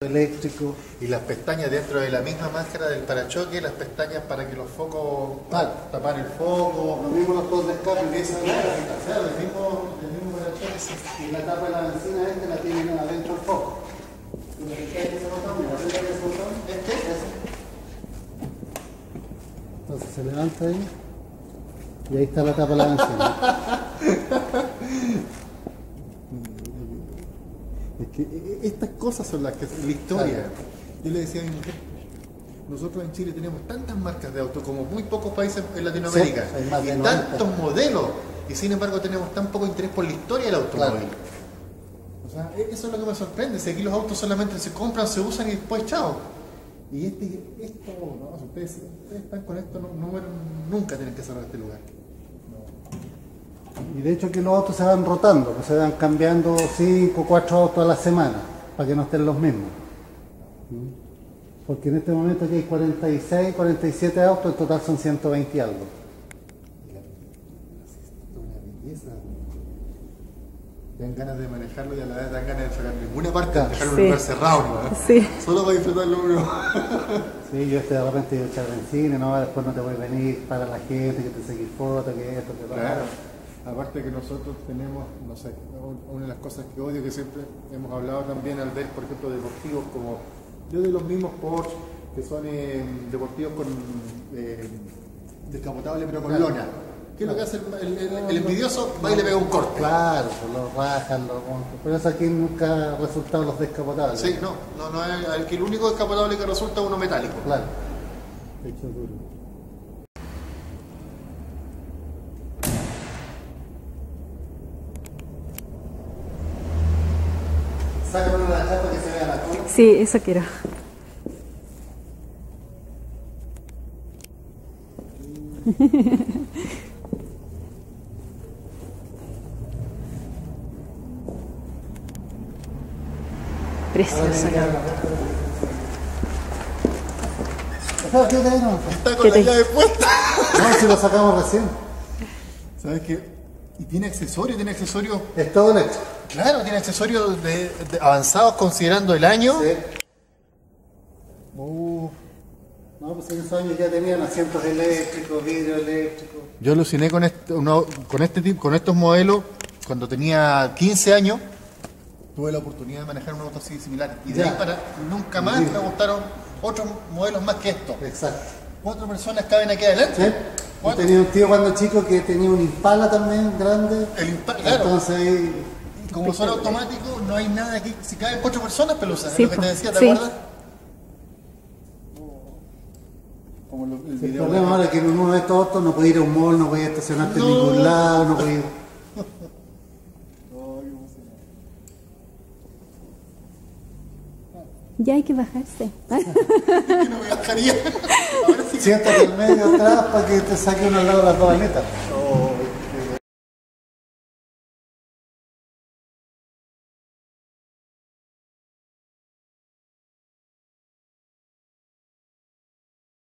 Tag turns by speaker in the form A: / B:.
A: eléctrico.
B: Y las pestañas dentro de la misma máscara del parachoque, las pestañas para que los focos, tapar el foco.
A: Lo mismo los dos de escape.
B: Claro, claro, el mismo, el mismo parachoque.
A: Y la tapa de la benzina este la tienen adentro el foco. Este, ese. Entonces se levanta ahí y ahí está la tapa de la benzina.
B: Es que eh, estas cosas son las que la historia. Yo le decía a mi mujer, nosotros en Chile tenemos tantas marcas de auto como muy pocos países en Latinoamérica.
A: Sí,
B: y
A: 90.
B: tantos modelos. Y sin embargo tenemos tan poco interés por la historia del automóvil.
A: Claro.
B: O sea, e- eso es lo que me sorprende. Si aquí los autos solamente se compran, se usan y después chao. Y este, esto, no, ustedes, ustedes están con esto, no, nunca tienen que cerrar este lugar.
A: Y de hecho que los autos se van rotando, que se van cambiando 5 o 4 autos a la semana, para que no estén los mismos. ¿Mm? Porque en este momento aquí hay 46, 47 autos, en total son 120 y algo.
B: Dan ganas de manejarlo y a la vez dan ganas de sacar ninguna parte, de dejarlo en un lugar cerrado, ¿no?
C: Sí.
B: Solo para disfrutarlo uno.
A: Sí, yo este de repente a echar benzina, no, después no te voy a venir para la gente, que te seguís fotos, que esto, que
B: Claro.
A: otro.
B: Aparte que nosotros tenemos, no sé, una de las cosas que odio que siempre hemos hablado también al ver, por ejemplo, deportivos como yo de los mismos Porsche que son eh, deportivos con eh, descapotable pero con lona. ¿Qué es lo que hace el, el- el- el envidioso? Va y le pega un corte.
A: Claro, pues los rajan, los montan. Por eso aquí nunca han resultado los descapotables.
B: Sí, no, no, no es el único descapotable que resulta es uno metálico.
A: Claro. Hecho duro. Sácame la chapa que se vea la cola.
C: Sí, eso quiero. Precioso.
B: Está con
C: ¿Qué
B: la
C: te-
B: llave puesta.
A: No, si lo sacamos recién.
B: ¿Sabes qué? Y tiene accesorios, tiene accesorios,
A: Es todo
B: claro, tiene accesorios de, de avanzados considerando el año.
A: Sí.
B: Uh,
A: No, pues en esos años ya tenían asientos eléctricos, vidrio eléctrico.
B: Yo aluciné con este, uno- con este tipo, con estos modelos cuando tenía 15 años. Tuve la oportunidad de manejar un auto así similar. Y de
A: Ya.
B: ahí para nunca más me gustaron otros modelos más que estos.
A: Exacto.
B: Cuatro personas caben aquí adelante.
A: ¿Sí? Yo tenía un tío cuando chico que tenía un Impala también grande.
B: El impa- claro.
A: Entonces
B: como son automáticos, no hay nada aquí. Si caben cuatro personas, pelusa.
C: Sí,
B: es lo que te decía, ¿te
C: Sí.
B: acuerdas? Como lo- el
A: El
B: video.
A: problema ahora es que en uno de estos autos no puede ir a un mall, no puede estacionarte en ningún lado, no puede ir.
C: Ya hay que bajarse.
B: que no me bajaría. Ahora.
A: Siéntate en medio atrás para que te saque uno al lado de las dos aletas.